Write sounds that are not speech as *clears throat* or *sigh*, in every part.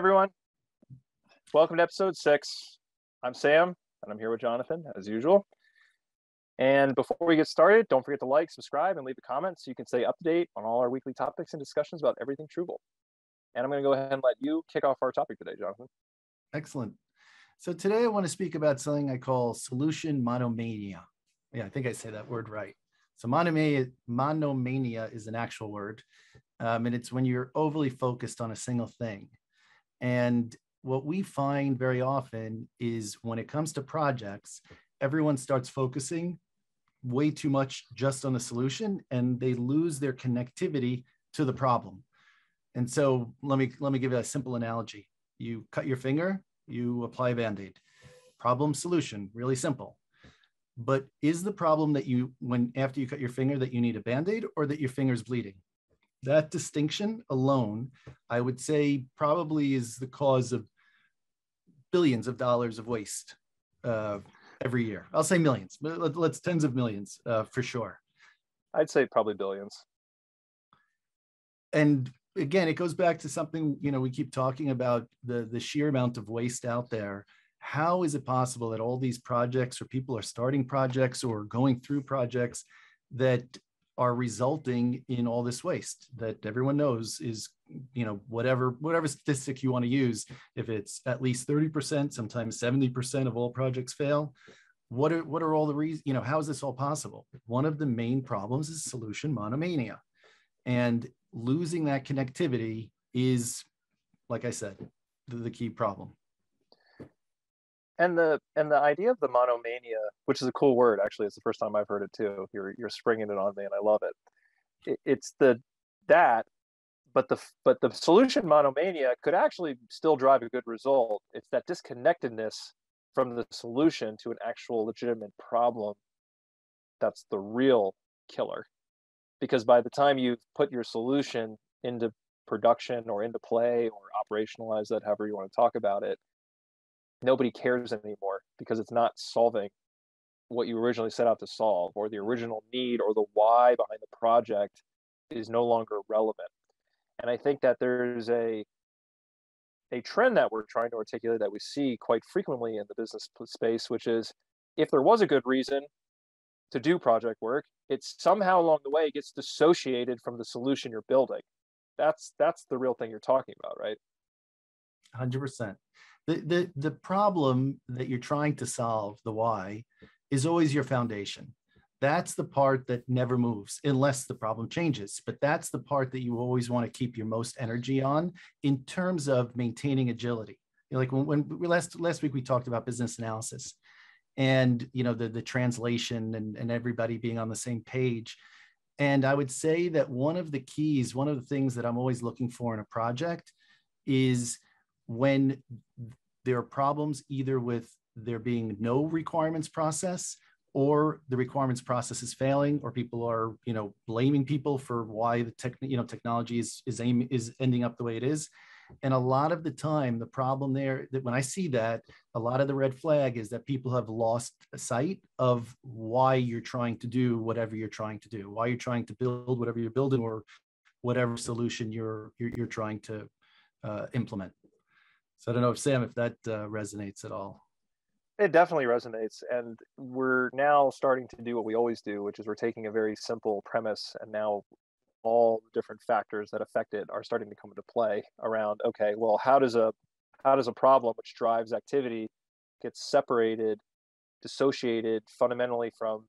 everyone. Welcome to episode six. I'm Sam, and I'm here with Jonathan, as usual. And before we get started, don't forget to like, subscribe, and leave a comment so you can stay up to date on all our weekly topics and discussions about everything Truvle. And I'm going to go ahead and let you kick off our topic today, Jonathan. Excellent. So today I want to speak about something I call solution monomania. Yeah, I think I say that word right. So monomania, monomania is an actual word, um, and it's when you're overly focused on a single thing. And what we find very often is when it comes to projects, everyone starts focusing way too much just on the solution and they lose their connectivity to the problem. And so let me let me give you a simple analogy. You cut your finger, you apply a band-aid. Problem solution, really simple. But is the problem that you when after you cut your finger that you need a band-aid or that your finger's bleeding? That distinction alone, I would say, probably is the cause of billions of dollars of waste uh, every year. I'll say millions, but let's tens of millions uh, for sure. I'd say probably billions. And again, it goes back to something you know we keep talking about the the sheer amount of waste out there. How is it possible that all these projects, or people are starting projects, or going through projects that are resulting in all this waste that everyone knows is you know whatever whatever statistic you want to use if it's at least 30% sometimes 70% of all projects fail what are what are all the reasons you know how is this all possible? One of the main problems is solution monomania. And losing that connectivity is like i said the, the key problem and the and the idea of the monomania which is a cool word actually it's the first time i've heard it too. You're you're springing it on me and i love it, it it's the that but the but the solution monomania could actually still drive a good result. It's that disconnectedness from the solution to an actual legitimate problem that's the real killer. Because by the time you've put your solution into production or into play or operationalize that however you want to talk about it nobody cares anymore because it's not solving what you originally set out to solve or the original need or the why behind the project is no longer relevant. And i think that there's a a trend that we're trying to articulate that we see quite frequently in the business space which is if there was a good reason to do project work it's somehow along the way gets dissociated from the solution you're building. That's that's the real thing you're talking about right? 100% the, the, the problem that you're trying to solve, the why, is always your foundation. That's the part that never moves unless the problem changes. But that's the part that you always want to keep your most energy on in terms of maintaining agility. You know, like when, when we last last week we talked about business analysis and you know the, the translation and, and everybody being on the same page. And I would say that one of the keys, one of the things that I'm always looking for in a project is when there are problems either with there being no requirements process or the requirements process is failing or people are you know blaming people for why the tech you know technology is is aim is ending up the way it is. And a lot of the time the problem there that when i see that a lot of the red flag is that people have lost sight of why you're trying to do whatever you're trying to do why you're trying to build whatever you're building or whatever solution you're you're, you're trying to uh, implement so I don't know if Sam, if that uh, resonates at all. It definitely resonates. And we're now starting to do what we always do, which is we're taking a very simple premise and now all different factors that affect it are starting to come into play around, okay, well, how does a how does a problem which drives activity get separated, dissociated fundamentally from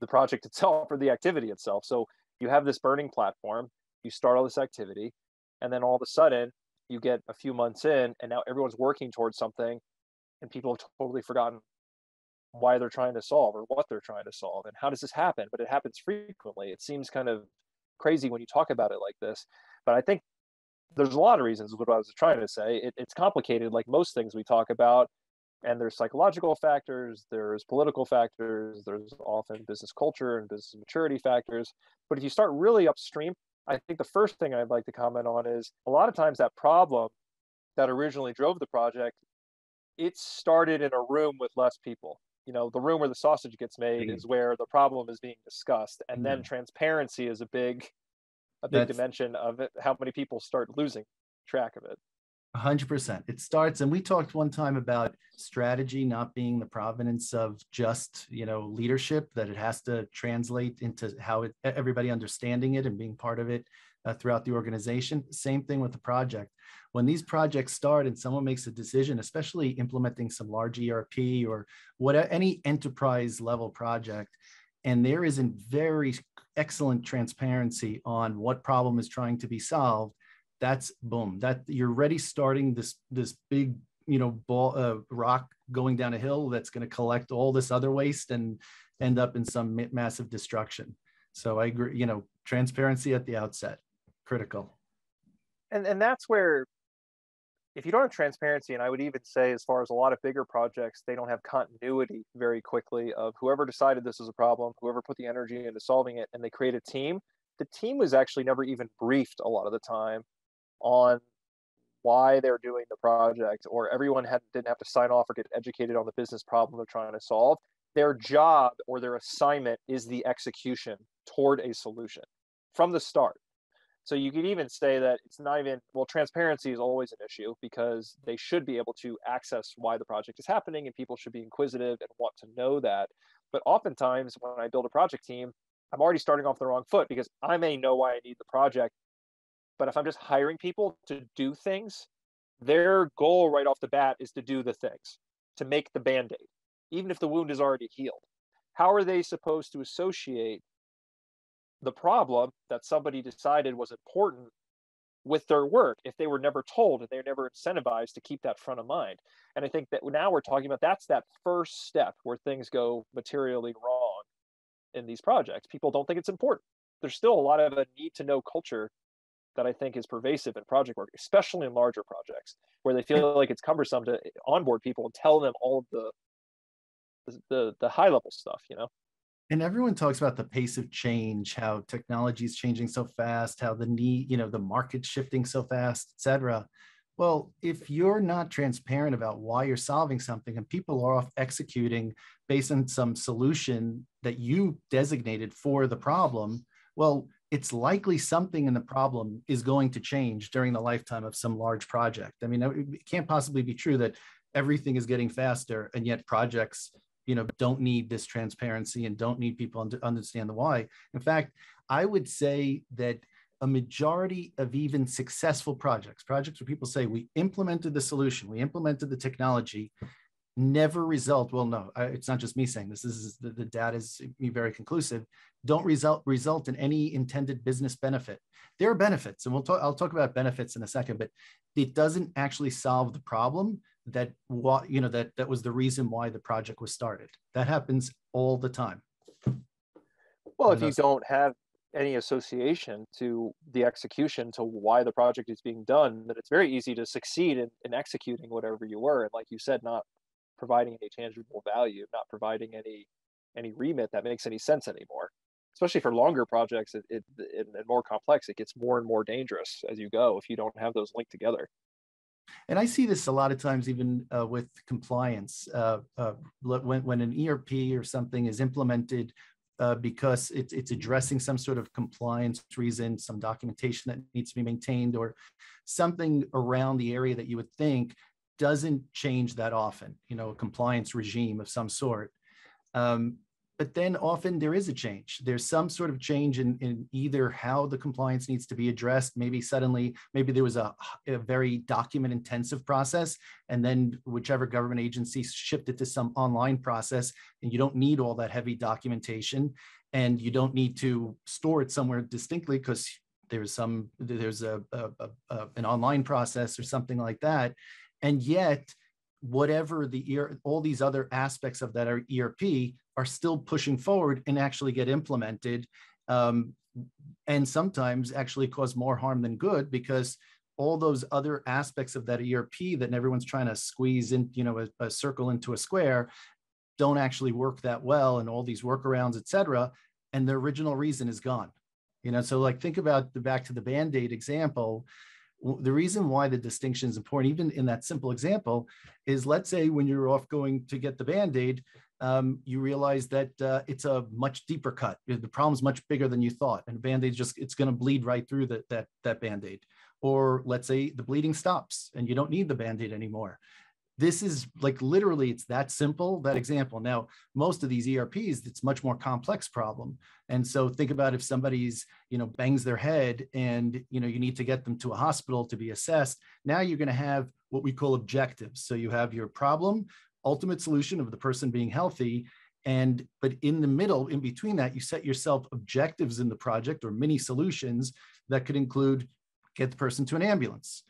the project *laughs* itself or the activity itself? So you have this burning platform, you start all this activity, and then all of a sudden you get a few months in and now everyone's working towards something and people have totally forgotten why they're trying to solve or what they're trying to solve and how does this happen? But it happens frequently. It seems kind of crazy when you talk about it like this but i think there's a lot of reasons what i was trying to say. It, it's complicated like most things we talk about and there's psychological factors there's political factors there's often business culture and business maturity factors but if you start really upstream I think the first thing I'd like to comment on is a lot of times that problem that originally drove the project, it started in a room with less people. You know, the room where the sausage gets made mm. is where the problem is being discussed, and then transparency is a big, a big That's... dimension of it. How many people start losing track of it? 100%. It starts, and we talked one time about strategy not being the provenance of just, you know, leadership, that it has to translate into how it, everybody understanding it and being part of it uh, throughout the organization. Same thing with the project. When these projects start and someone makes a decision, especially implementing some large ERP or what any enterprise level project, and there isn't very excellent transparency on what problem is trying to be solved, that's boom. That you're already starting this this big you know ball uh, rock going down a hill that's going to collect all this other waste and end up in some massive destruction. So I agree. You know, transparency at the outset critical. And and that's where if you don't have transparency, and I would even say, as far as a lot of bigger projects, they don't have continuity very quickly of whoever decided this is a problem, whoever put the energy into solving it, and they create a team. The team was actually never even briefed a lot of the time on why they're doing the project, or everyone had, didn't have to sign off or get educated on the business problem they're trying to solve. Their job or their assignment is the execution toward a solution from the start. So you could even say that it's not even, well, transparency is always an issue because they should be able to access why the project is happening and people should be inquisitive and want to know that. But oftentimes when I build a project team, I'm already starting off the wrong foot because I may know why I need the project. But if I'm just hiring people to do things, their goal right off the bat is to do the things, to make the band aid, even if the wound is already healed. How are they supposed to associate the problem that somebody decided was important with their work if they were never told and they're never incentivized to keep that front of mind. And I think that now we're talking about that's that first step where things go materially wrong in these projects. People don't think it's important. There's still a lot of a need to know culture that I think is pervasive in project work, especially in larger projects where they feel like it's cumbersome to onboard people and tell them all of the the the high level stuff, you know? And everyone talks about the pace of change how technology is changing so fast how the need you know the market shifting so fast etc well if you're not transparent about why you're solving something and people are off executing based on some solution that you designated for the problem well it's likely something in the problem is going to change during the lifetime of some large project. I mean it can't possibly be true that everything is getting faster and yet projects you know don't need this transparency and don't need people to understand the why. In fact i would say that a majority of even successful projects projects where people say we implemented the solution we implemented the technology never result. Well no it's not just me saying this this is the, the data is very conclusive don't result result in any intended business benefit. There are benefits and we'll talk i'll talk about benefits in a second but it doesn't actually solve the problem that what you know that that was the reason why the project was started. That happens all the time. Well if you don't have any association to the execution to why the project is being done then it's very easy to succeed in, in executing whatever you were. And like you said not providing any tangible value not providing any any remit that makes any sense anymore especially for longer projects it, it, it, and more complex it gets more and more dangerous as you go if you don't have those linked together and I see this a lot of times, even uh, with compliance. Uh, uh, when, when an ERP or something is implemented uh, because it's, it's addressing some sort of compliance reason, some documentation that needs to be maintained, or something around the area that you would think doesn't change that often, you know, a compliance regime of some sort. Um, but then often there is a change. There's some sort of change in, in either how the compliance needs to be addressed. Maybe suddenly, maybe there was a, a very document intensive process, and then whichever government agency shifted to some online process, and you don't need all that heavy documentation, and you don't need to store it somewhere distinctly because there's some there's a, a, a, an online process or something like that, and yet whatever the ear all these other aspects of that ERP are still pushing forward and actually get implemented um, and sometimes actually cause more harm than good because all those other aspects of that ERP that everyone's trying to squeeze in, you know, a, a circle into a square don't actually work that well and all these workarounds, et cetera. And the original reason is gone. You know, so like think about the back to the band-aid example the reason why the distinction is important, even in that simple example, is let's say when you're off going to get the band-aid, um, you realize that uh, it's a much deeper cut. The problem's much bigger than you thought, and band-aid just it's going to bleed right through the, that that band-aid. or let's say the bleeding stops and you don't need the band-aid anymore this is like literally it's that simple that example. Now most of these erps it's much more complex problem. And so think about if somebody's you know bangs their head and you know you need to get them to a hospital to be assessed now you're going to have what we call objectives. So you have your problem ultimate solution of the person being healthy and but in the middle in between that you set yourself objectives in the project or mini solutions that could include get the person to an ambulance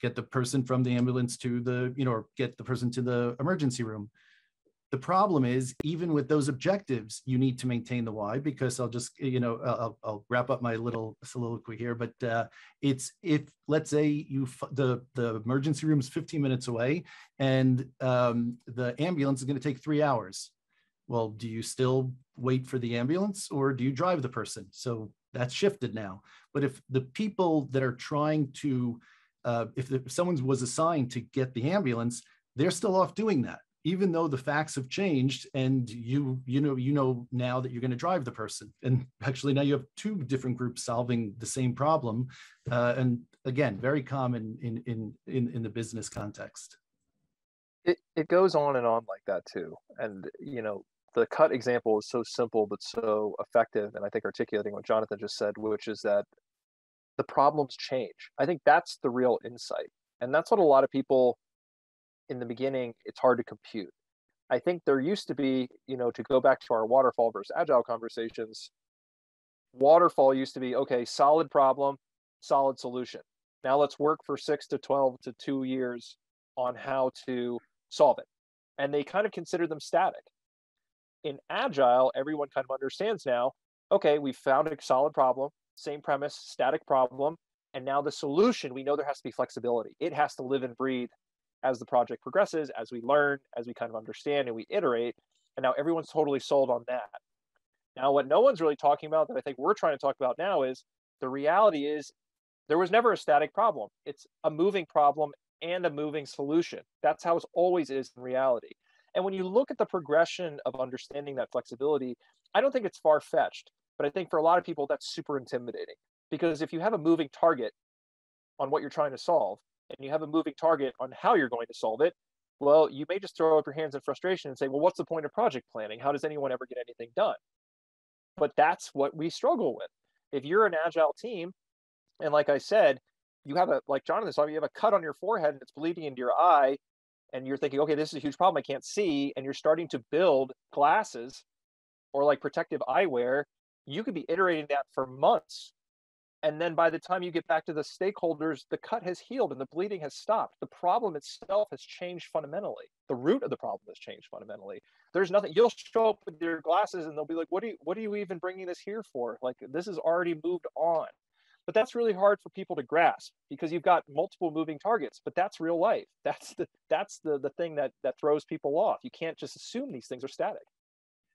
get the person from the ambulance to the, you know, or get the person to the emergency room. The problem is, even with those objectives, you need to maintain the why because I'll just, you know, I'll, I'll wrap up my little soliloquy here. But uh, it's if let's say you the the emergency room is 15 minutes away and um, the ambulance is going to take three hours. Well, do you still wait for the ambulance or do you drive the person? So that's shifted now. But if the people that are trying to uh, if, the, if someone was assigned to get the ambulance, they're still off doing that, even though the facts have changed and you you know you know now that you're going to drive the person. And actually now you have two different groups solving the same problem, uh, and again, very common in in in, in the business context. It it goes on and on like that too, and you know the cut example is so simple but so effective and i think articulating what jonathan just said which is that the problems change. I think that's the real insight. And that's what a lot of people in the beginning, it's hard to compute. I think there used to be, you know, to go back to our waterfall versus agile conversations, waterfall used to be okay, solid problem, solid solution. Now let's work for six to 12 to two years on how to solve it. And they kind of consider them static. In agile, everyone kind of understands now okay, we found a solid problem same premise, static problem. And now the solution, we know there has to be flexibility. It has to live and breathe as the project progresses, as we learn, as we kind of understand and we iterate. And now everyone's totally sold on that. Now, what no one's really talking about that I think we're trying to talk about now is the reality is there was never a static problem. It's a moving problem and a moving solution. That's how it always is in reality. And when you look at the progression of understanding that flexibility, I don't think it's far fetched. But I think for a lot of people, that's super intimidating because if you have a moving target on what you're trying to solve and you have a moving target on how you're going to solve it, well, you may just throw up your hands in frustration and say, well, what's the point of project planning? How does anyone ever get anything done? But that's what we struggle with. If you're an agile team, and like I said, you have a, like Jonathan saw, you have a cut on your forehead and it's bleeding into your eye, and you're thinking, okay, this is a huge problem. I can't see. And you're starting to build glasses or like protective eyewear you could be iterating that for months and then by the time you get back to the stakeholders the cut has healed and the bleeding has stopped. The problem itself has changed fundamentally. The root of the problem has changed fundamentally. There's nothing you'll show up with your glasses and they'll be like what do you what are you even bringing this here for? Like this has already moved on. But that's really hard for people to grasp because you've got multiple moving targets but that's real life. That's the that's the the thing that that throws people off. You can't just assume these things are static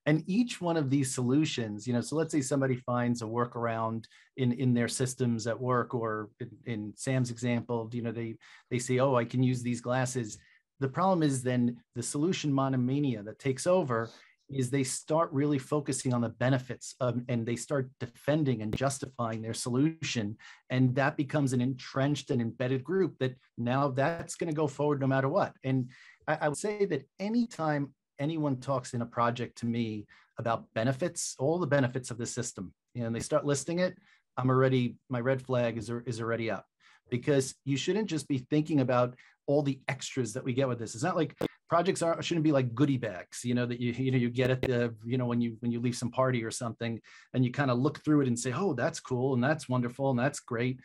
and each one of these solutions you know so let's say somebody finds a workaround in in their systems at work or in, in, sam's example you know they they say oh i can use these glasses. The problem is then the solution monomania that takes over is they start really focusing on the benefits of, and they start defending and justifying their solution and that becomes an entrenched and embedded group that now that's going to go forward no matter what. And I, I would say that anytime anyone talks in a project to me about benefits, all the benefits of the system, and they start listing it, I'm already, my red flag is, is already up because you shouldn't just be thinking about all the extras that we get with this. It's not like projects are shouldn't be like goodie bags, you know, that you you know you get at the you know when you when you leave some party or something, and you kind of look through it and say, oh, that's cool and that's wonderful and that's great.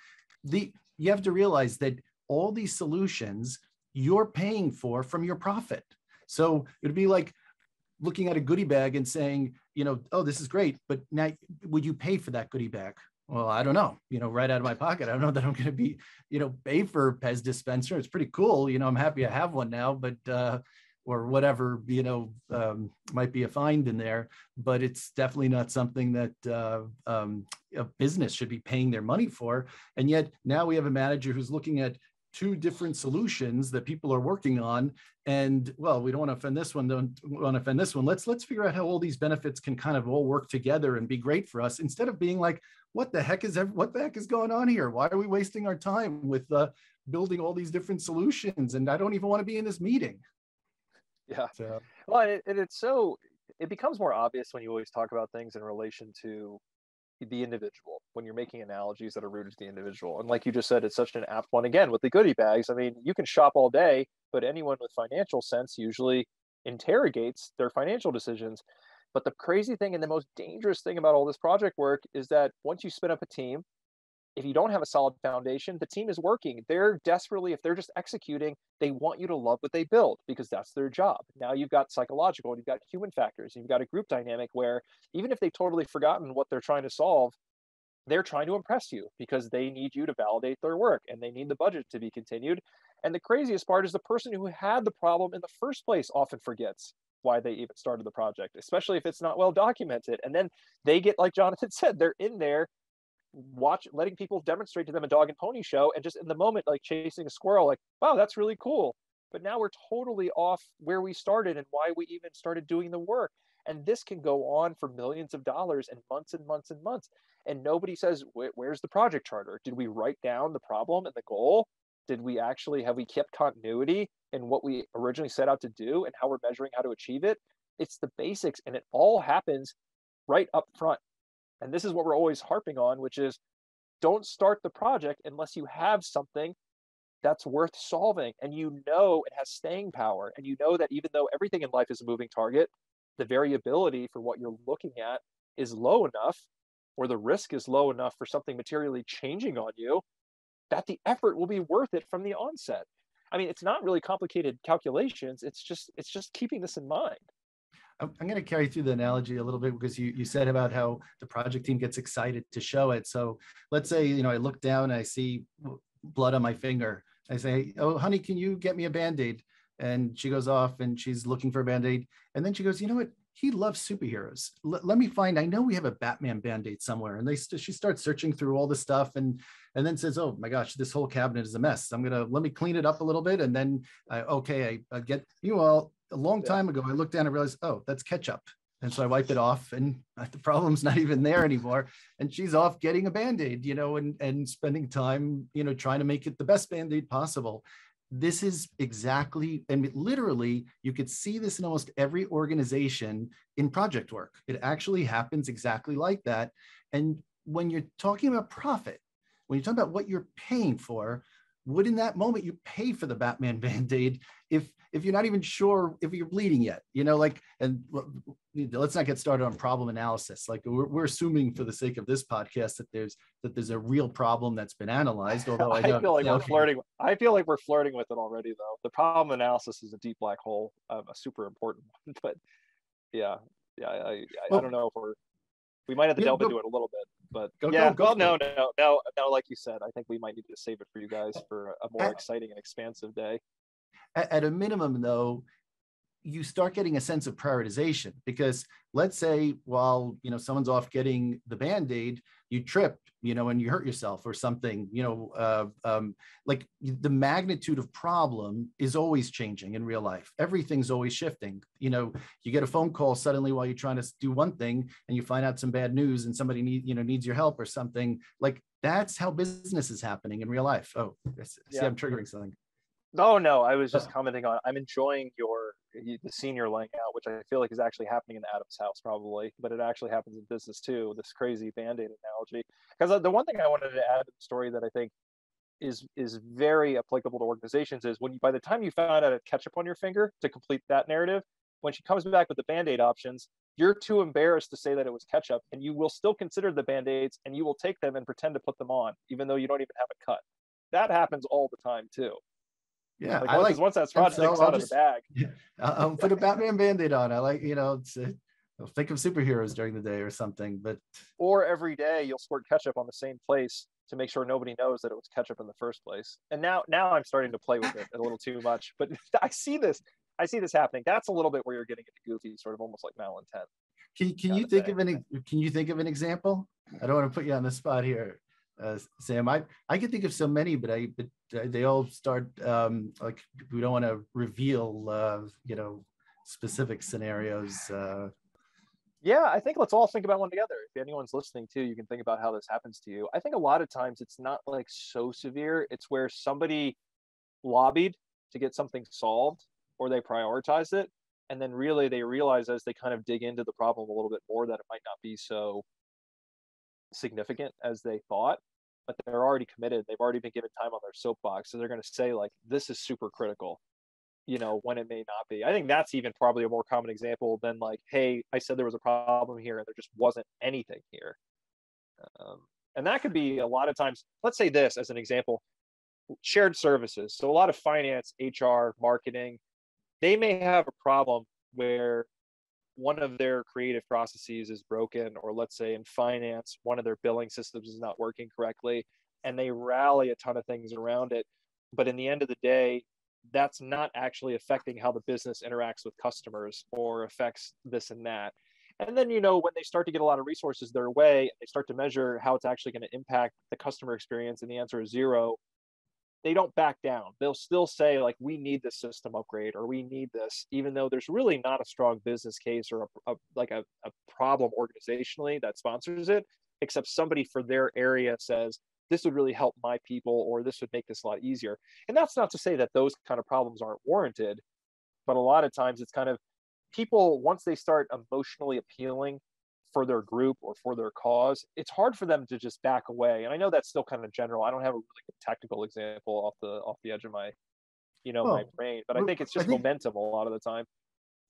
The you have to realize that all these solutions you're paying for from your profit. So it'd be like looking at a goodie bag and saying, you know, oh, this is great, but now would you pay for that goodie bag? Well, I don't know, you know, right out of my pocket. I don't know that I'm going to be, you know, pay for a Pez dispenser. It's pretty cool. You know, I'm happy I have one now, but, uh, or whatever, you know, um, might be a find in there, but it's definitely not something that uh, um, a business should be paying their money for. And yet now we have a manager who's looking at two different solutions that people are working on. And well we don't want to offend this one don't want to offend this one. Let's let's figure out how all these benefits can kind of all work together and be great for us instead of being like what the heck is what the heck is going on here? Why are we wasting our time with uh, building all these different solutions? And i don't even want to be in this meeting. Yeah. So. well and, it, and it's so it becomes more obvious when you always talk about things in relation to the individual when you're making analogies that are rooted to the individual. And like you just said, it's such an apt one. Again, with the goodie bags, I mean, you can shop all day, but anyone with financial sense usually interrogates their financial decisions. But the crazy thing and the most dangerous thing about all this project work is that once you spin up a team, if you don't have a solid foundation, the team is working. They're desperately, if they're just executing, they want you to love what they build because that's their job. Now you've got psychological, you've got human factors, you've got a group dynamic where even if they've totally forgotten what they're trying to solve, they're trying to impress you because they need you to validate their work and they need the budget to be continued. And the craziest part is the person who had the problem in the first place often forgets why they even started the project, especially if it's not well documented. And then they get, like Jonathan *laughs* said, they're in there watch letting people demonstrate to them a dog and pony show and just in the moment like chasing a squirrel like wow that's really cool. But now we're totally off where we started and why we even started doing the work. And this can go on for millions of dollars and months and months and months. And nobody says where's the project charter? Did we write down the problem and the goal? Did we actually have we kept continuity in what we originally set out to do and how we're measuring how to achieve it? It's the basics and it all happens right up front and this is what we're always harping on, which is don't start the project unless you have something that's worth solving and you know it has staying power. And you know that even though everything in life is a moving target, the variability for what you're looking at is low enough or the risk is low enough for something materially changing on you that the effort will be worth it from the onset. I mean, it's not really complicated calculations. It's just it's just keeping this in mind. I'm, going to carry through the analogy a little bit because you, you said about how the project team gets excited to show it. So let's say, you know, I look down and I see blood on my finger. I say, oh, honey, can you get me a Band-Aid? And she goes off and she's looking for a Band-Aid. And then she goes, you know what? He loves superheroes. L- let me find, I know we have a Batman Band-Aid somewhere. And they st- she starts searching through all the stuff and and then says, oh my gosh, this whole cabinet is a mess. I'm going to, let me clean it up a little bit. And then, I, okay, I, I get, you all, a long time ago, I looked down and realized, oh, that's ketchup. And so I wipe it off and *laughs* the problem's not even there anymore. And she's off getting a band-aid, you know, and, and spending time, you know, trying to make it the best band-aid possible. This is exactly, and literally, you could see this in almost every organization in project work. It actually happens exactly like that. And when you're talking about profit, when you're talking about what you're paying for, would in that moment you pay for the Batman *laughs* Band-Aid if if you're not even sure if you're bleeding yet? You know, like and let's not get started on problem analysis. Like we're, we're assuming for the sake of this podcast that there's that there's a real problem that's been analyzed. *laughs* Although I, I feel like we're flirting. I feel like we're flirting with it already, though. The problem analysis is a deep black hole, um, a super important *laughs* one. But yeah, yeah, I, I, well, I don't know if we're we might have to delve into it a little bit. But go, yeah, go, go well, no, no, no, no. Like you said, I think we might need to save it for you guys for a more at, exciting and expansive day. At, at a minimum, though, you start getting a sense of prioritization because let's say while you know someone's off getting the band-aid you trip you know and you hurt yourself or something you know uh, um, like the magnitude of problem is always changing in real life everything's always shifting you know you get a phone call suddenly while you're trying to do one thing and you find out some bad news and somebody need you know needs your help or something like that's how business is happening in real life oh see yeah. i'm triggering something no, no, I was just oh. commenting on. I'm enjoying your the senior laying out, which I feel like is actually happening in Adam's house probably, but it actually happens in business too. This crazy band-aid analogy. Because uh, the one thing I wanted to add to the story that I think is is very applicable to organizations is when you, by the time you found out a ketchup on your finger to complete that narrative, when she comes back with the band-aid options, you're too embarrassed to say that it was ketchup, and you will still consider the band-aids and you will take them and pretend to put them on, even though you don't even have a cut. That happens all the time too. Yeah, like, I like once that project so out of the bag. *laughs* Yeah, I'll put a Batman Band-Aid on. I like you know, it's, uh, think of superheroes during the day or something. But or every day you'll squirt ketchup on the same place to make sure nobody knows that it was ketchup in the first place. And now now I'm starting to play with it a little too much. But *laughs* I see this. I see this happening. That's a little bit where you're getting into goofy, sort of almost like malintent. Can, can you think of any? Can you think of an example? I don't want to put you on the spot here. Uh, Sam. I I can think of so many, but I but they all start um, like we don't want to reveal uh, you know specific scenarios. Uh, yeah, I think let's all think about one together. If anyone's listening too, you can think about how this happens to you. I think a lot of times it's not like so severe. It's where somebody lobbied to get something solved or they prioritized it. And then really they realize as they kind of dig into the problem a little bit more that it might not be so significant as they thought, but they're already committed. They've already been given time on their soapbox. So they're going to say, like, this is super critical you know when it may not be i think that's even probably a more common example than like hey i said there was a problem here and there just wasn't anything here um, and that could be a lot of times let's say this as an example shared services so a lot of finance hr marketing they may have a problem where one of their creative processes is broken or let's say in finance one of their billing systems is not working correctly and they rally a ton of things around it but in the end of the day that's not actually affecting how the business interacts with customers or affects this and that. And then, you know, when they start to get a lot of resources their way, they start to measure how it's actually going to impact the customer experience, and the answer is zero. They don't back down. They'll still say, like, we need this system upgrade or we need this, even though there's really not a strong business case or a, a like a, a problem organizationally that sponsors it, except somebody for their area says, this would really help my people or this would make this a lot easier and that's not to say that those kind of problems aren't warranted but a lot of times it's kind of people once they start emotionally appealing for their group or for their cause it's hard for them to just back away and i know that's still kind of general i don't have a really good technical example off the off the edge of my you know my brain but i think it's just think, momentum a lot of the time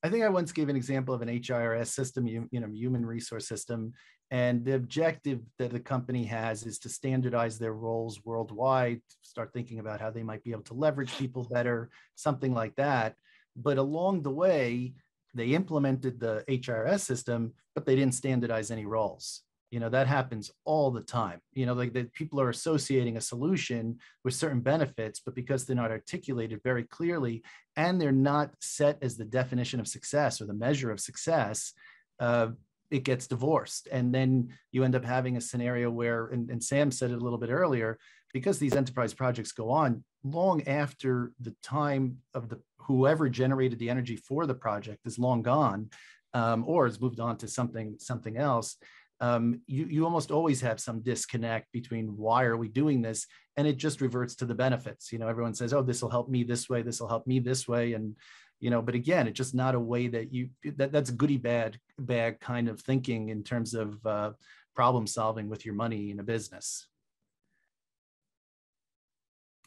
I think I once gave an example of an HRIS system, you, you know, human resource system, and the objective that the company has is to standardize their roles worldwide, start thinking about how they might be able to leverage people better, something like that. But along the way, they implemented the HRS system, but they didn't standardize any roles. You know that happens all the time. You know like that people are associating a solution with certain benefits but because they're not articulated very clearly and they're not set as the definition of success or the measure of success uh, it gets divorced. And then you end up having a scenario where and, and sam said it a little bit earlier because these enterprise projects go on long after the time of the whoever generated the energy for the project is long gone um, or has moved on to something something else um, you, you almost always have some disconnect between why are we doing this? And it just reverts to the benefits. You know everyone says oh this will help me this way this will help me this way and you know but again it's just not a way that you that, that's goody bad bad kind of thinking in terms of uh, problem solving with your money in a business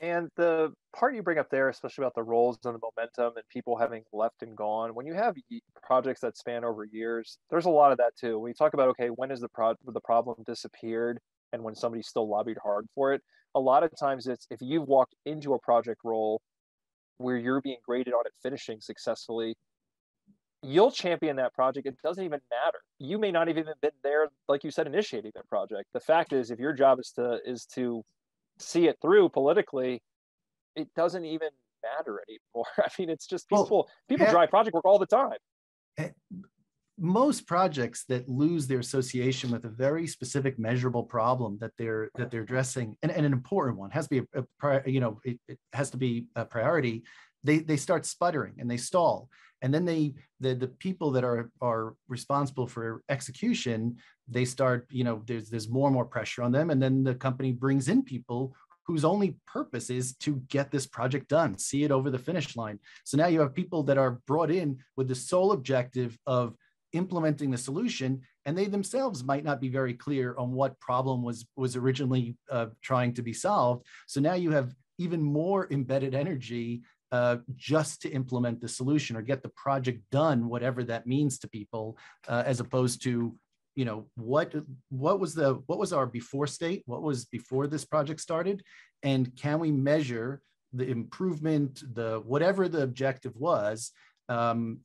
and the part you bring up there, especially about the roles and the momentum and people having left and gone, when you have projects that span over years, there's a lot of that too. When you talk about, okay, when is the, pro- the problem disappeared and when somebody still lobbied hard for it, a lot of times it's if you've walked into a project role where you're being graded on it finishing successfully, you'll champion that project. It doesn't even matter. You may not even been there, like you said, initiating that project. The fact is, if your job is to is to see it through politically, it doesn't even matter anymore. *laughs* I mean, it's just people well, people drive project work all the time. Eh, most projects that lose their association with a very specific measurable problem that they're that they're addressing and, and an important one has to be a, a you know it, it has to be a priority they they start sputtering and they stall and then they the the people that are are responsible for execution they start you know there's there's more and more pressure on them. And then the company brings in people whose only purpose is to get this project done see it over the finish line. So now you have people that are brought in with the sole objective of implementing the solution and they themselves might not be very clear on what problem was was originally uh, trying to be solved. So now you have even more embedded energy uh, just to implement the solution or get the project done, whatever that means to people, uh, as opposed to, you know, what what was the what was our before state? What was before this project started, and can we measure the improvement, the whatever the objective was? Um,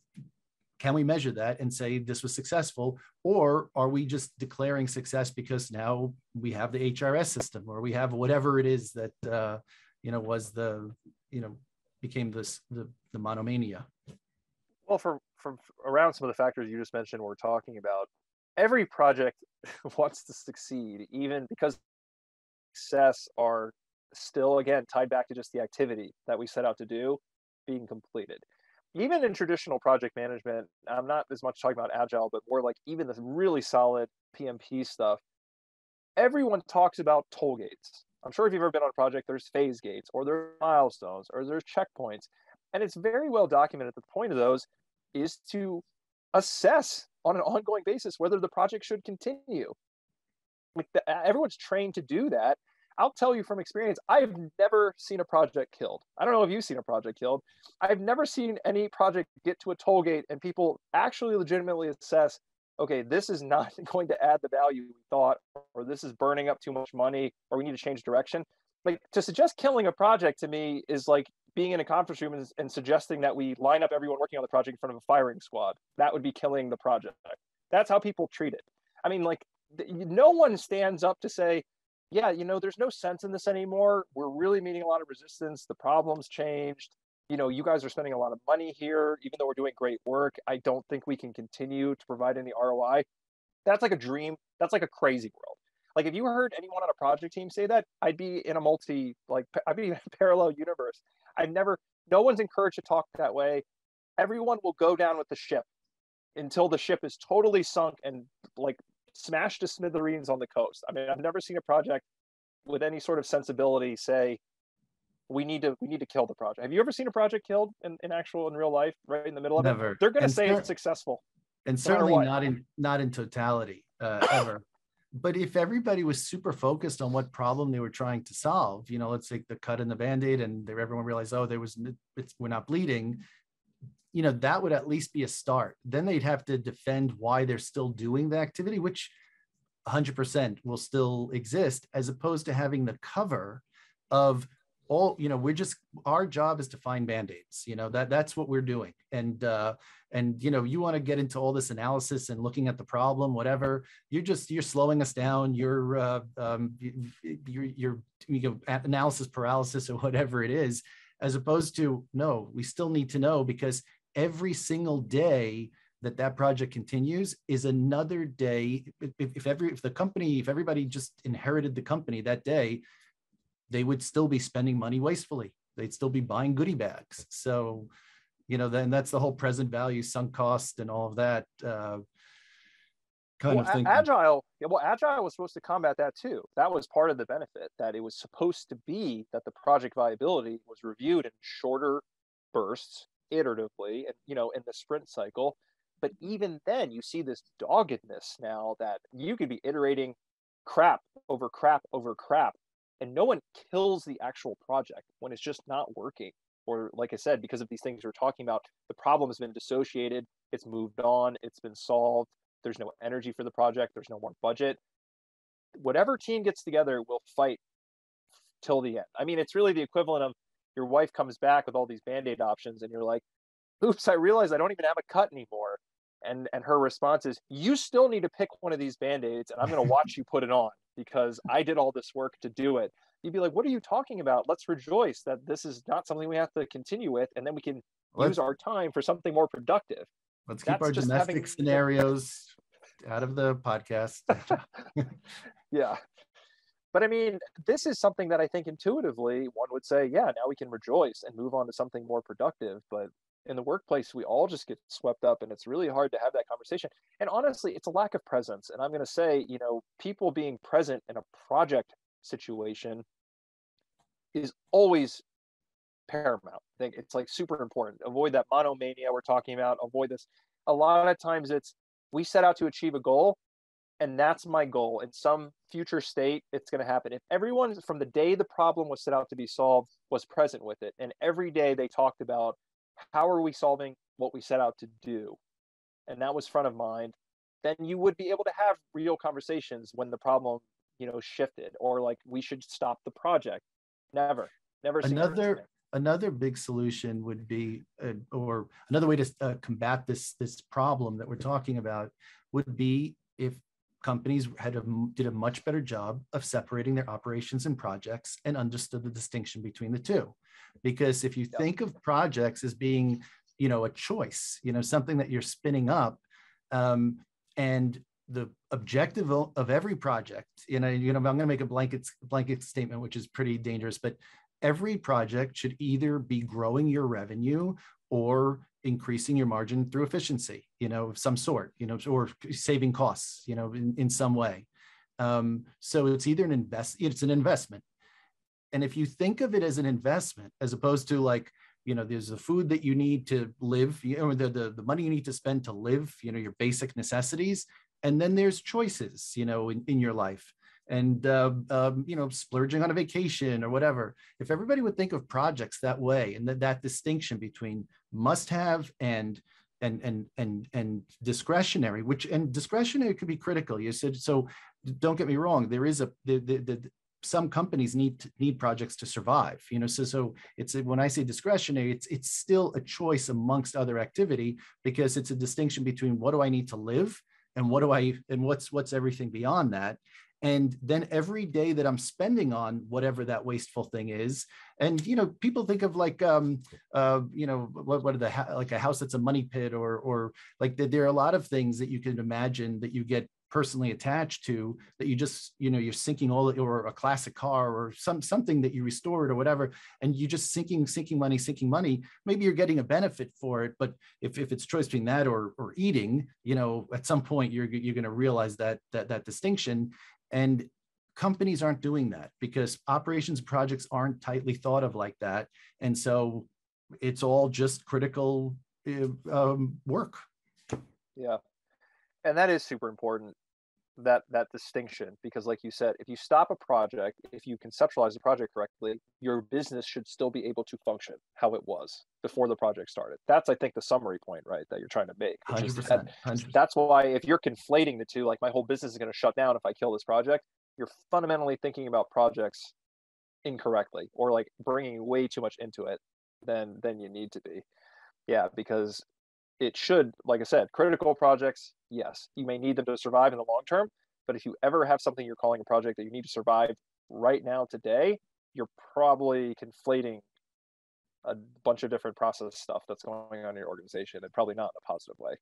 can we measure that and say this was successful or are we just declaring success because now we have the hrs system or we have whatever it is that uh, you know was the you know became this the, the monomania? Well, from from around some of the factors you just mentioned, we're talking about every project *laughs* wants to succeed, even because success are still again tied back to just the activity that we set out to do being completed even in traditional project management i'm not as much talking about agile but more like even this really solid pmp stuff everyone talks about toll gates i'm sure if you've ever been on a project there's phase gates or there's milestones or there's checkpoints and it's very well documented the point of those is to assess on an ongoing basis whether the project should continue like the, everyone's trained to do that I'll tell you from experience, I've never seen a project killed. I don't know if you've seen a project killed. I've never seen any project get to a toll gate and people actually legitimately assess, okay, this is not *laughs* going to add the value we thought, or this is burning up too much money, or we need to change direction. Like to suggest killing a project to me is like being in a conference room and, and suggesting that we line up everyone working on the project in front of a firing squad. That would be killing the project. That's how people treat it. I mean, like no one stands up to say, yeah, you know, there's no sense in this anymore. We're really meeting a lot of resistance. The problem's changed. You know, you guys are spending a lot of money here, even though we're doing great work. I don't think we can continue to provide any ROI. That's like a dream. That's like a crazy world. Like if you heard anyone on a project team say that, I'd be in a multi, like *laughs* I'd be in a parallel universe. I've never, no one's encouraged to talk that way. Everyone will go down with the ship until the ship is totally sunk and like smashed to smithereens on the coast. I mean, I've never seen a project with any sort of sensibility say we need to we need to kill the project. Have you ever seen a project killed in, in actual in real life, right in the middle of Never. it? They're going to say cer- it's successful, and certainly not in not in totality uh, ever. but if everybody was super focused on what problem they were trying to solve, you know, let's take the cut in the band-aid and everyone realized, oh, there was it's, we're not bleeding you know that would at least be a start then they'd have to defend why they're still doing the activity which 100% will still exist as opposed to having the cover of all you know we're just our job is to find band-aids you know that that's what we're doing. And uh and you know you want to get into all this analysis and looking at the problem whatever you're just you're slowing us down. You're uh, um you're, you're you know analysis paralysis or whatever it is as opposed to no we still need to know because every single day that that project continues is another day. If, if every if the company if everybody just inherited the company that day they would still be spending money wastefully. They'd still be buying goodie bags. So you know then that's the whole present value sunk cost and all of that uh, kind well, of thing. agile yeah, well agile was supposed to combat that too. That was part of the benefit that it was supposed to be that the project viability was reviewed in shorter bursts iteratively and you know in the sprint cycle. But even then you see this doggedness now that you could be iterating crap over crap over crap and no one kills the actual project when it's just not working or like i said because of these things we're talking about the problem has been dissociated it's moved on it's been solved there's no energy for the project there's no more budget. Whatever team gets together will fight till the end. I mean it's really the equivalent of your wife comes back with all these band-aid options and you're like oops i realize i don't even have a cut anymore. And and her response is you still need to pick one of these band-aids and i'm going to watch you put it on because i did all this work to do it. You'd be like what are you talking about? Let's rejoice that this is not something we have to continue with and then we can let's, use our time for something more productive. Let's keep That's our domestic having... *laughs* scenarios out of the podcast. *laughs* *laughs* Yeah. But I mean, this is something that I think intuitively one would say, yeah, now we can rejoice and move on to something more productive. But in the workplace, we all just get swept up and it's really hard to have that conversation. And honestly, it's a lack of presence. And I'm going to say, you know, people being present in a project situation is always paramount. I think it's like super important. Avoid that monomania we're talking about. Avoid this. A lot of times it's we set out to achieve a goal and that's my goal in some future state it's going to happen if everyone from the day the problem was set out to be solved was present with it and every day they talked about how are we solving what we set out to do? And that was front of mind. Then you would be able to have real conversations when the problem you know shifted or like we should stop the project. Never never another another big solution would be uh, or another way to uh, combat this this problem that we're talking about would be if companies had a, did a much better job of separating their operations and projects and understood the distinction between the two. Because if you think of projects as being you know a choice you know something that you're spinning up um, and the objective of every project, you know, you know, I'm going to make a blanket blanket statement, which is pretty dangerous, but every project should either be growing your revenue or increasing your margin through efficiency, you know, of some sort, you know, or saving costs, you know, in, in some way. Um, so it's either an invest, it's an investment. And if you think of it as an investment, as opposed to like, you know, there's the food that you need to live, you know, the, the, the money you need to spend to live, you know, your basic necessities. And then there's choices, you know, in, in your life and uh, um, you know splurging on a vacation or whatever if everybody would think of projects that way and that, that distinction between must have and and and and and discretionary which and discretionary could be critical. You said so don't get me wrong there is a the, the, the some companies need to, need projects to survive you know so so it's when i say discretionary it's it's still a choice amongst other activity because it's a distinction between what do i need to live and what do i and what's what's everything beyond that and then every day that i'm spending on whatever that wasteful thing is and you know people think of like um uh you know what, what are the like a house that's a money pit or or like there are a lot of things that you can imagine that you get personally attached to that you just you know you're sinking all or a classic car or some something that you restored or whatever and you just sinking sinking money sinking money. Maybe you're getting a benefit for it but if, if it's choice between that or or eating you know at some point you're you're going to realize that that that distinction and companies aren't doing that because operations projects aren't tightly thought of like that. And so it's all just critical uh, um, work. Yeah. And that is super important that that distinction because like you said if you stop a project if you conceptualize the project correctly your business should still be able to function how it was before the project started that's i think the summary point right that you're trying to make 100%, that, 100%. that's why if you're conflating the two like my whole business is going to shut down if i kill this project you're fundamentally thinking about projects incorrectly or like bringing way too much into it than than you need to be yeah because it should, like I said, critical projects, yes, you may need them to survive in the long term. But if you ever have something you're calling a project that you need to survive right now today, you're probably conflating a bunch of different process stuff that's going on in your organization and probably not in a positive way.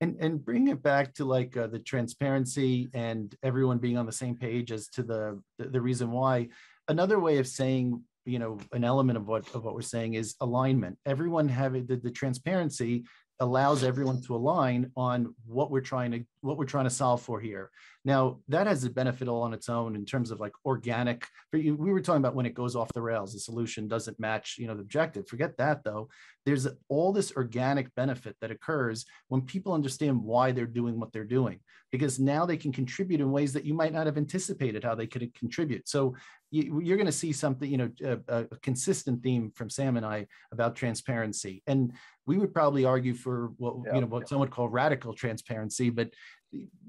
And, and bring it back to like uh, the transparency and everyone being on the same page as to the, the, the reason why. Another way of saying you know an element of what of what we're saying is alignment everyone having the, the transparency allows everyone to align on what we're trying to what we're trying to solve for here. Now that has a benefit all on its own in terms of like organic we were talking about when it goes off the rails the solution doesn't match you know the objective. Forget that though. There's all this organic benefit that occurs when people understand why they're doing what they're doing because now they can contribute in ways that you might not have anticipated how they could contribute. So you, are going to see something you know a, a consistent theme from sam and i about transparency. And we would probably argue for what yeah, you know what some would call radical transparency, but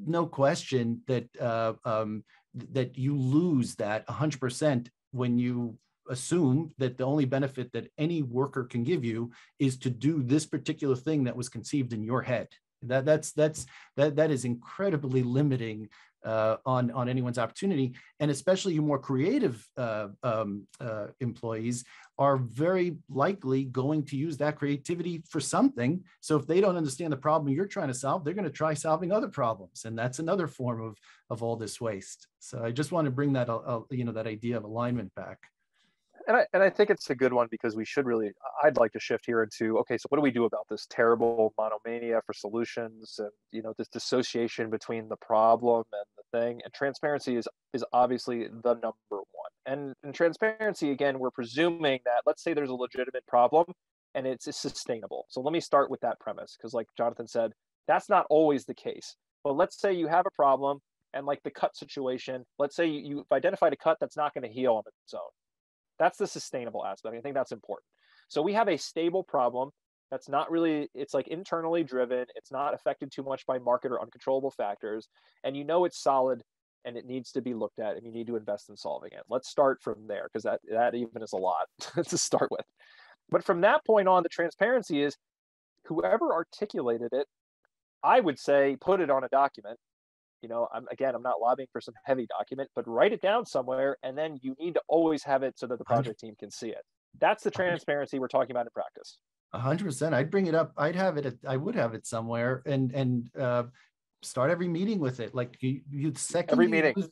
no question that uh, um, that you lose that 100% when you assume that the only benefit that any worker can give you is to do this particular thing that was conceived in your head that that's that's that that is incredibly limiting uh, on on anyone's opportunity, and especially your more creative uh, um, uh, employees are very likely going to use that creativity for something. So if they don't understand the problem you're trying to solve, they're going to try solving other problems, and that's another form of of all this waste. So I just want to bring that uh, uh, you know that idea of alignment back and I, and I think it's a good one because we should really i'd like to shift here into okay so what do we do about this terrible monomania for solutions and you know this dissociation between the problem and the thing? And transparency is is obviously the number one. And in transparency again we're presuming that let's say there's a legitimate problem and it's, it's sustainable. So let me start with that premise because like jonathan said that's not always the case. But let's say you have a problem and like the cut situation let's say you, you've identified a cut that's not going to heal on its own that's the sustainable aspect. I think that's important. So we have a stable problem that's not really it's like internally driven it's not affected too much by market or uncontrollable factors and you know it's solid and it needs to be looked at and you need to invest in solving it let's start from there because that that even is a lot *laughs* to start with but from that point on the transparency is whoever articulated it i would say put it on a document you know i'm again i'm not lobbying for some heavy document but write it down somewhere and then you need to always have it so that the project team can see it that's the transparency we're talking about in practice hundred percent i'd bring it up i'd have it at, i would have it somewhere and and uh start every meeting with it. Like you, you second every you meeting. Lose,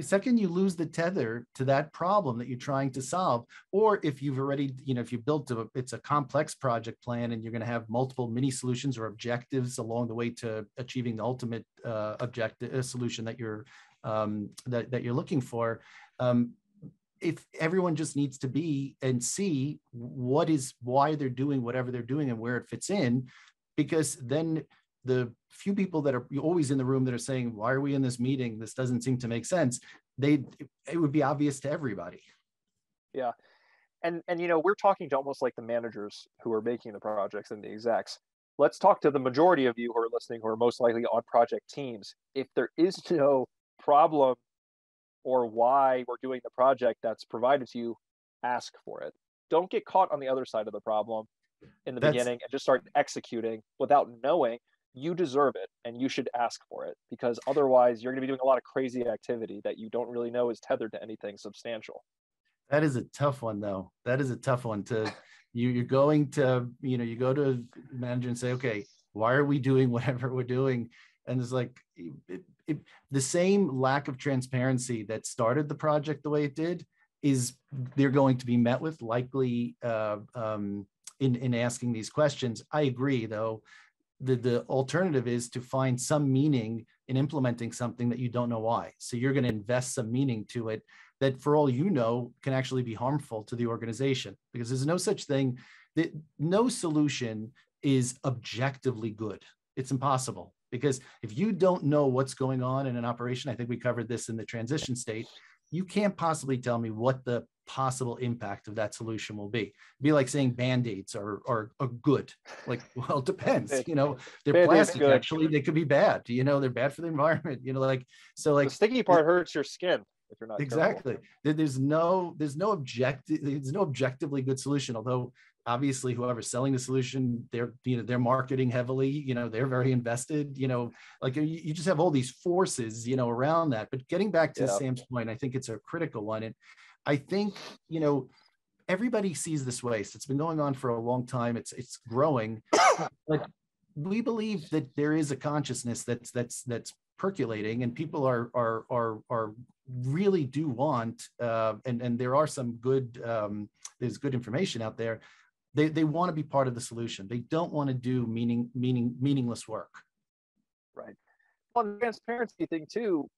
second you lose the tether to that problem that you're trying to solve or if you've already you know if you built a it's a complex project plan and you're going to have multiple mini solutions or objectives along the way to achieving the ultimate uh, objective uh, solution that you're um, that, that you're looking for um, if everyone just needs to be and see what is why they're doing whatever they're doing and where it fits in because then the few people that are always in the room that are saying why are we in this meeting? This doesn't seem to make sense they it would be obvious to everybody. Yeah. And and you know we're talking to almost like the managers who are making the projects and the execs. Let's talk to the majority of you who are listening who are most likely on project teams. If there is no problem or why we're doing the project that's provided to you, ask for it. Don't get caught on the other side of the problem in the that's... beginning and just start executing without knowing you deserve it and you should ask for it because otherwise you're going to be doing a lot of crazy activity that you don't really know is tethered to anything substantial. That is a tough one though. That is a tough one to you you're going to, you know, you go to manager and say, "Okay, why are we doing *laughs* whatever we're doing?" And it's like it, it, the same lack of transparency that started the project the way it did is they're going to be met with likely uh, um, in, in asking these questions. I agree, though. The, the alternative is to find some meaning in implementing something that you don't know why. So you're going to invest some meaning to it that, for all you know, can actually be harmful to the organization because there's no such thing that no solution is objectively good. It's impossible because if you don't know what's going on in an operation, I think we covered this in the transition state, you can't possibly tell me what the possible impact of that solution will be. It'd be like saying band-aids are, are, are good. Like, *laughs* well, it depends. You know, they're plastic actually, they could be bad. You know, they're bad for the environment. You know, like so like the sticky part hurts your skin if you're not exactly. Careful. There's no there's no objective there's no objectively good solution. Although obviously whoever's selling the solution they're you know they're marketing heavily you know they're very invested you know like you, you just have all these forces you know around that but getting back to yeah. sam's point i think it's a critical one and i think you know everybody sees this waste it's been going on for a long time it's it's growing *coughs* but we believe that there is a consciousness that's that's that's percolating and people are are are are really do want uh, and and there are some good um, there's good information out there they, they want to be part of the solution. They don't want to do meaning, meaning, meaningless work. Right. Well, the transparency thing too,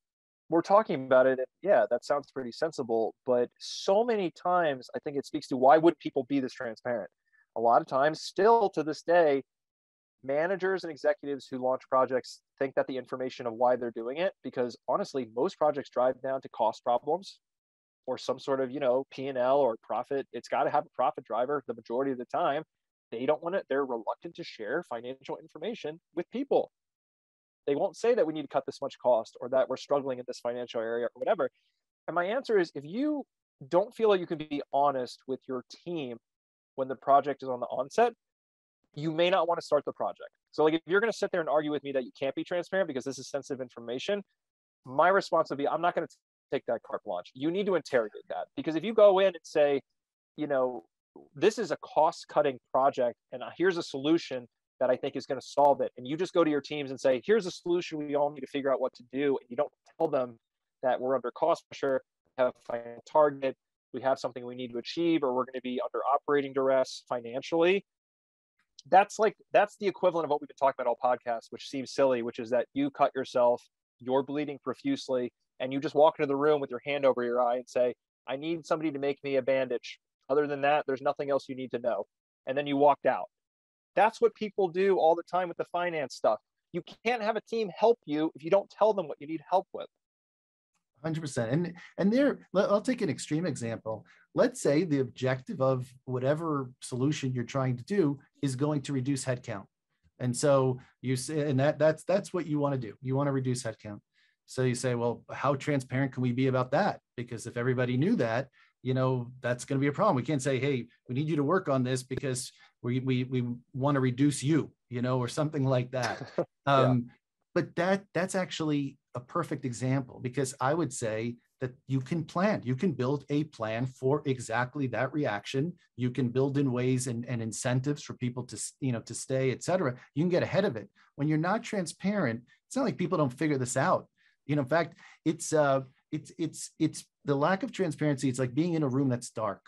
we're talking about it. And yeah, that sounds pretty sensible. But so many times, I think it speaks to why would people be this transparent? A lot of times, still to this day, managers and executives who launch projects think that the information of why they're doing it, because honestly, most projects drive down to cost problems or some sort of you know p&l or profit it's got to have a profit driver the majority of the time they don't want to they're reluctant to share financial information with people they won't say that we need to cut this much cost or that we're struggling in this financial area or whatever. And my answer is if you don't feel like you can be honest with your team when the project is on the onset you may not want to start the project. So like if you're going to sit there and argue with me that you can't be transparent because this is sensitive information my response would be i'm not going to take that carte blanche. You need to interrogate that. Because if you go in and say, you know, this is a cost cutting project and uh, here's a solution that I think is going to solve it. And you just go to your teams and say, here's a solution we all need to figure out what to do. And you don't tell them that we're under cost pressure, have a target, we have something we need to achieve, or we're going to be under operating duress financially. That's like that's the equivalent of what we've been talking about all podcasts, which seems silly, which is that you cut yourself, you're bleeding profusely, and you just walk into the room with your hand over your eye and say, I need somebody to make me a bandage. Other than that, there's nothing else you need to know. And then you walked out. That's what people do all the time with the finance stuff. You can't have a team help you if you don't tell them what you need help with. 100% and and there i'll take an extreme example let's say the objective of whatever solution you're trying to do is going to reduce headcount and so you say and that that's that's what you want to do you want to reduce headcount so you say, well, how transparent can we be about that? Because if everybody knew that, you know, that's going to be a problem. We can't say, hey, we need you to work on this because we we we want to reduce you, you know, or something like that. *laughs* yeah. Um, but that that's actually a perfect example because I would say that you can plan, you can build a plan for exactly that reaction. You can build in ways and, and incentives for people to, you know, to stay, et cetera. You can get ahead of it. When you're not transparent, it's not like people don't figure this out. You know, in fact, it's uh it's it's it's the lack of transparency. It's like being in a room that's dark.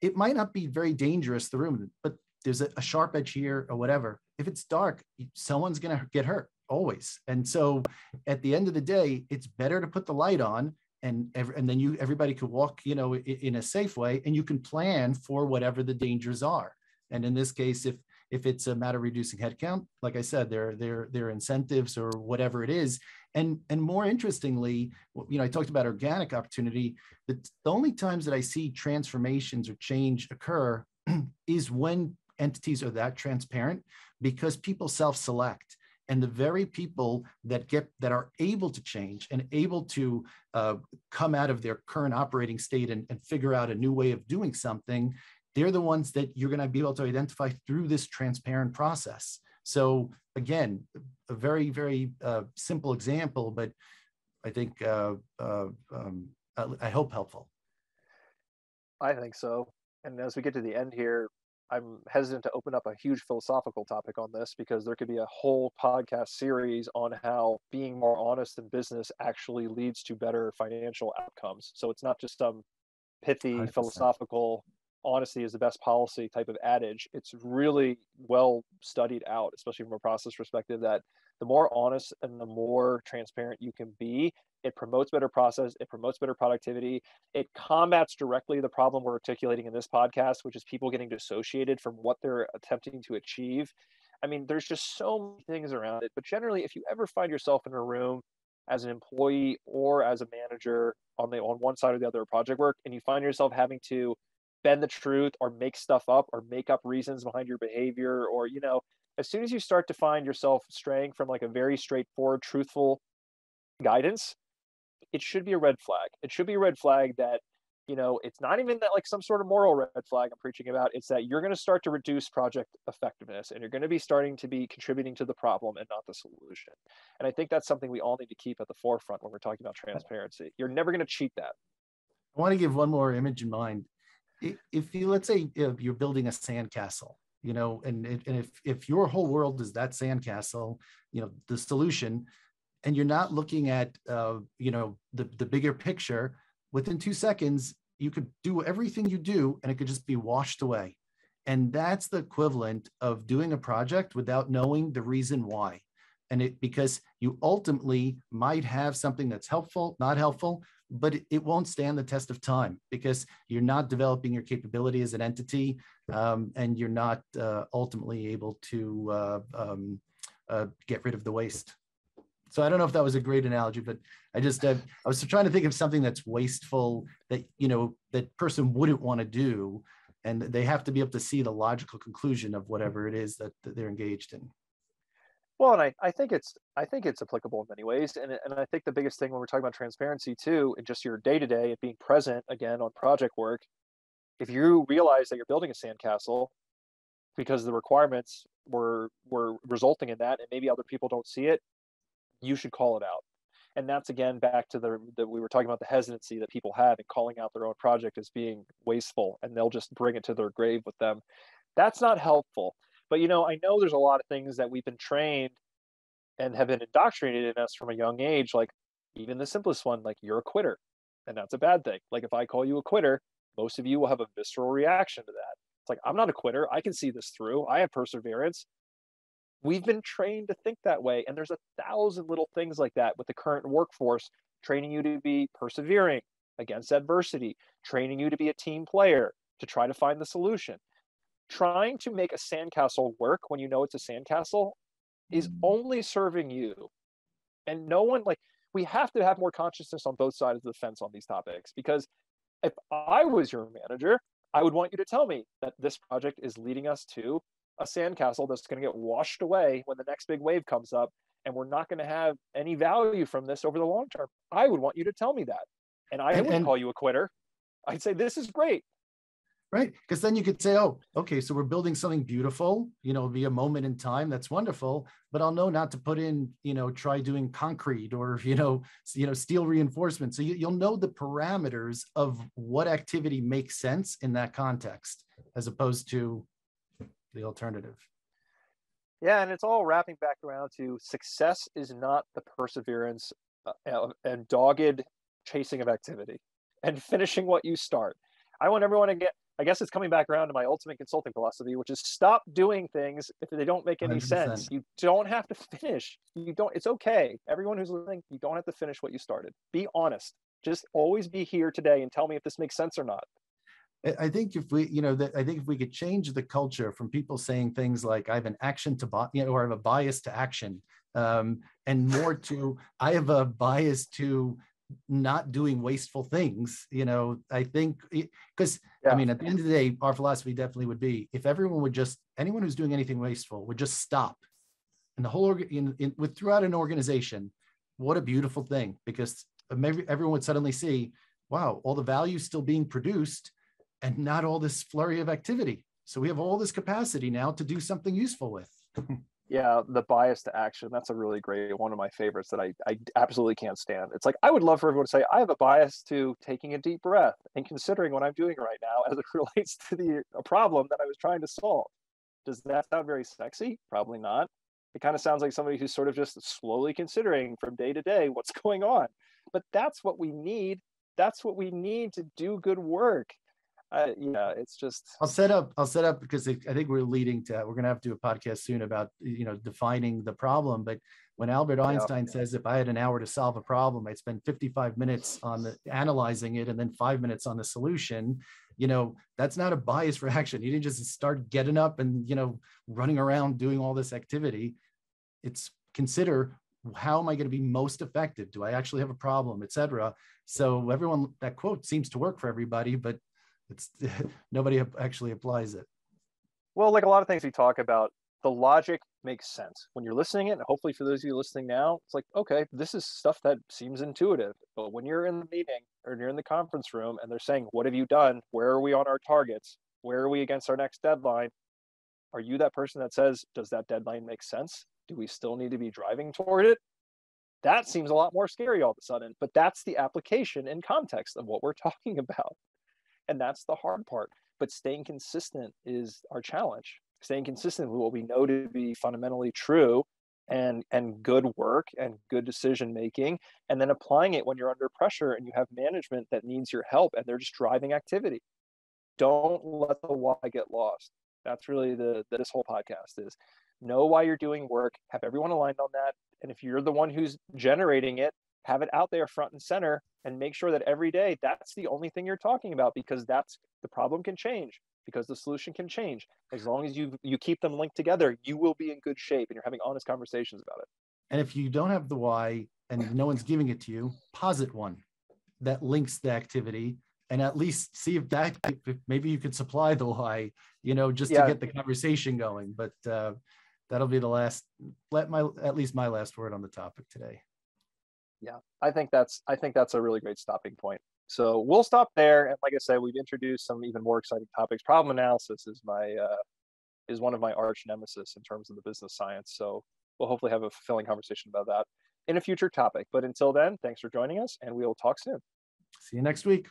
It might not be very dangerous, the room, but there's a, a sharp edge here or whatever. If it's dark, someone's gonna get hurt always. And so at the end of the day, it's better to put the light on and and then you everybody could walk, you know, in, in a safe way and you can plan for whatever the dangers are. And in this case, if if it's a matter of reducing headcount, like I said, there there there are incentives or whatever it is. And and more interestingly, you know, I talked about organic opportunity. The, the only times that I see transformations or change occur *clears throat* is when entities are that transparent because people self-select. And the very people that get that are able to change and able to uh, come out of their current operating state and, and figure out a new way of doing something they're the ones that you're going to be able to identify through this transparent process. So again a very very uh, simple example but i think uh, uh um, i hope helpful. I think so. And as we get to the end here I'm hesitant to open up a huge philosophical topic on this because there could be a whole podcast series on how being more honest in business actually leads to better financial outcomes. So it's not just some pithy 100%. philosophical honesty is the best policy type of adage. It's really well studied out, especially from a process perspective, that the more honest and the more transparent you can be, it promotes better process it promotes better productivity it combats directly the problem we're articulating in this podcast which is people getting dissociated from what they're attempting to achieve. I mean there's just so many things around it but generally if you ever find yourself in a room as an employee or as a manager on the on one side or the other of project work and you find yourself having to bend the truth or make stuff up or make up reasons behind your behavior or you know as soon as you start to find yourself straying from like a very straightforward truthful guidance it should be a red flag. It should be a red flag that, you know, it's not even that like some sort of moral red flag I'm preaching about. It's that you're going to start to reduce project effectiveness and you're going to be starting to be contributing to the problem and not the solution. And I think that's something we all need to keep at the forefront when we're talking about transparency. You're never going to cheat that. I want to give one more image in mind. If you, let's say you're building a sandcastle, you know, and, and if, if your whole world is that sandcastle, you know, the solution and you're not looking at uh, you know the, the bigger picture within two seconds you could do everything you do and it could just be washed away. And that's the equivalent of doing a project without knowing the reason why. And it because you ultimately might have something that's helpful not helpful but it, won't stand the test of time because you're not developing your capability as an entity um, and you're not uh, ultimately able to uh, um, uh, get rid of the waste so I don't know if that was a great analogy, but I just I was trying to think of something that's wasteful that you know that person wouldn't want to do, and they have to be able to see the logical conclusion of whatever it is that, that they're engaged in. Well, and I, I think it's I think it's applicable in many ways, and and I think the biggest thing when we're talking about transparency too, and just your day to day and being present again on project work, if you realize that you're building a sandcastle because the requirements were were resulting in that, and maybe other people don't see it, you should call it out. And that's again back to the that we were talking about the hesitancy that people have in calling out their own project as being wasteful and they'll just bring it to their grave with them. That's not helpful but you know i know there's a lot of things that we've been trained and have been indoctrinated in us from a young age like even the simplest one like you're a quitter and that's a bad thing like if i call you a quitter most of you will have a visceral reaction to that it's like i'm not a quitter i can see this through i have perseverance We've been trained to think that way. And there's a thousand little things like that with the current workforce, training you to be persevering against adversity, training you to be a team player, to try to find the solution. Trying to make a sandcastle work when you know it's a sandcastle is mm. only serving you. And no one, like, we have to have more consciousness on both sides of the fence on these topics because if I was your manager, I would want you to tell me that this project is leading us to a sandcastle that's going to get washed away when the next big wave comes up and we're not going to have any value from this over the long term i would want you to tell me that and i and, wouldn't and, call you a quitter i'd say this is great right? Because then you could say oh okay so we're building something beautiful you know be a moment in time that's wonderful but i'll know not to put in you know try doing concrete or *laughs* you know you know steel reinforcement so you, you'll know the parameters of what activity makes sense in that context as opposed to the alternative. Yeah and it's all wrapping back around to success is not the perseverance uh, and dogged chasing of activity and *laughs* finishing what you start. I want everyone to get I guess it's coming back around to my ultimate consulting philosophy, which is stop doing things if they don't make any 100%. sense. You don't have to *laughs* finish. You don't, it's okay. Everyone who's listening, you don't have to finish what you started. Be honest. Just always be here today and tell me if this makes sense or not. I think if we, you know, that I think if we could change the culture from people saying things like "I have an action to, you know, or I have a bias to action," um, and more to "I have a bias to not doing wasteful things you know i think because yeah. i mean at the end of the day our philosophy definitely would be if everyone would just anyone who's doing anything wasteful would just stop. And the whole in, in with throughout an organization what a beautiful thing because maybe everyone would suddenly see wow all the value still being produced and not all this flurry of activity. So we have all this capacity now to do something useful with *laughs* yeah the bias to action that's a really great one of my favorites that I, I absolutely can't stand. It's like i would love for everyone to say i have a bias to taking a deep breath and considering what i'm doing right now *laughs* as it relates to the a problem that i was trying to solve. Does that sound very sexy? Probably not. It kind of sounds like somebody who's sort of just slowly considering from day to day what's *laughs* going on. But that's what we need. That's what we need to do good work I, yeah, it's just. I'll set up. I'll set up because I think we're leading to. We're going to have to do a podcast soon about you know defining the problem. But when Albert Einstein yeah. says, "If I had an hour to solve a problem, I'd spend 55 minutes on the analyzing it and then five minutes on the solution," you know that's not a bias *laughs* reaction. action. He didn't just start getting up and you know running around doing all this activity. It's consider how am I going to be most effective? Do I actually have a problem, etc. So everyone that quote seems to work for everybody, but it's *laughs* nobody actually applies it. Well, like a lot of things we talk about, the logic makes sense when you're listening it. And hopefully, for those of you listening now, it's like, okay, this is stuff that seems intuitive. But when you're in the meeting or you're in the conference room and they're saying, What have you done? Where are we on our targets? Where are we against our next deadline? Are you that person that says, Does that deadline make sense? Do we still need to be driving toward it? That seems a lot more scary all of a sudden, but that's the application and context of what we're *laughs* talking about and that's the hard part but staying consistent is our challenge. Staying consistent with what we know to be fundamentally true and and good work and good decision making and then applying it when you're under pressure and you have management that needs your help and they're just driving activity. Don't let the why get lost. That's really the this whole podcast is. Know why you're doing work have everyone aligned on that and if you're the one who's generating it have it out there front and center and make sure that every day that's the only thing you're talking about because that's the problem can change because the solution can change. As long as you you keep them linked together you will be in good shape and you're having honest conversations about it. And if you don't have the why and no one's giving it to you posit one that links the activity and at least see if that if maybe you could supply the why you know just yeah. to get the conversation going. But uh, that'll be the last let my at least my last word on the topic today yeah i think that's i think that's a really great stopping point. So we'll stop there and like i said we've introduced some even more exciting topics. Problem analysis is my uh, is one of my arch nemesis in terms of the business science so we'll hopefully have a fulfilling conversation about that in a future topic. But until then thanks for joining us and we'll talk soon. See you next week